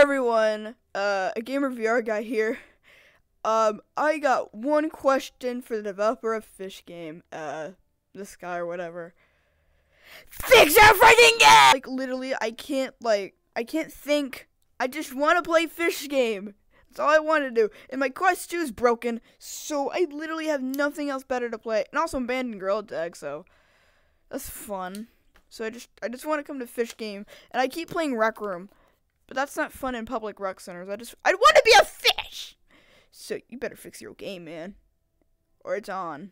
everyone, uh, a gamer VR guy here. Um, I got one question for the developer of Fish Game, uh, this guy or whatever. Fix your freaking game! Like literally, I can't like, I can't think. I just want to play Fish Game. That's all I want to do. And my Quest 2 is broken, so I literally have nothing else better to play. And also, I'm banned in Tag, so that's fun. So I just, I just want to come to Fish Game, and I keep playing Rec Room. But that's not fun in public rec centers. I just I want to be a fish. So you better fix your game, man. Or it's on.